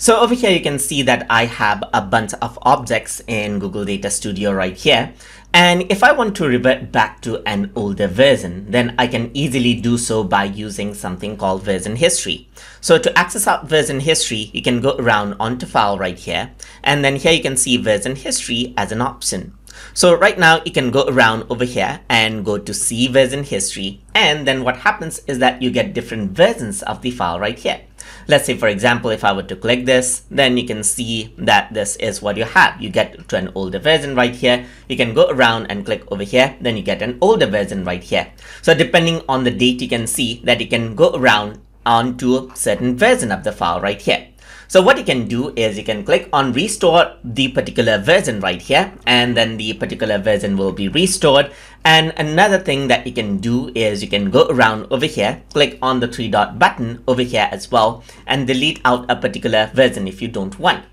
So over here, you can see that I have a bunch of objects in Google Data Studio right here. And if I want to revert back to an older version, then I can easily do so by using something called version history. So to access out version history, you can go around onto file right here. And then here you can see version history as an option. So right now you can go around over here and go to see version history. And then what happens is that you get different versions of the file right here. Let's say, for example, if I were to click this, then you can see that this is what you have. You get to an older version right here. You can go around and click over here, then you get an older version right here. So depending on the date, you can see that you can go around onto a certain version of the file right here. So what you can do is you can click on restore the particular version right here and then the particular version will be restored. And another thing that you can do is you can go around over here, click on the three dot button over here as well and delete out a particular version if you don't want.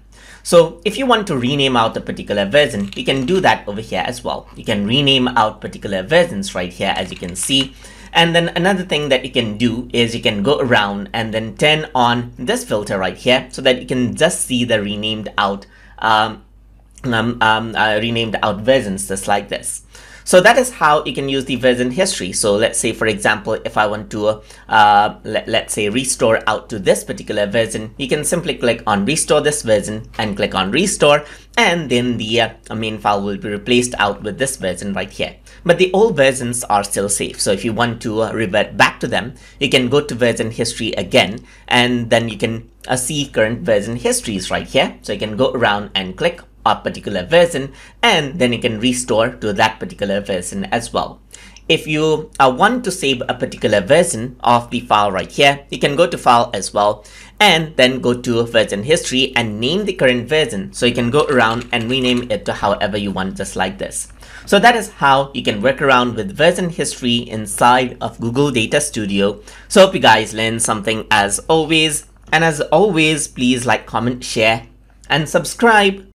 So if you want to rename out a particular version, you can do that over here as well. You can rename out particular versions right here as you can see. And then another thing that you can do is you can go around and then turn on this filter right here so that you can just see the renamed out um, um, um, uh, renamed out versions just like this. So that is how you can use the version history. So let's say, for example, if I want to, uh, let, let's say, restore out to this particular version, you can simply click on restore this version and click on restore, and then the uh, main file will be replaced out with this version right here. But the old versions are still safe. So if you want to uh, revert back to them, you can go to version history again, and then you can uh, see current version histories right here. So you can go around and click a particular version and then you can restore to that particular version as well. If you uh, want to save a particular version of the file right here, you can go to file as well and then go to version history and name the current version. So you can go around and rename it to however you want just like this. So that is how you can work around with version history inside of Google Data Studio. So hope you guys learned something as always. And as always, please like, comment, share and subscribe.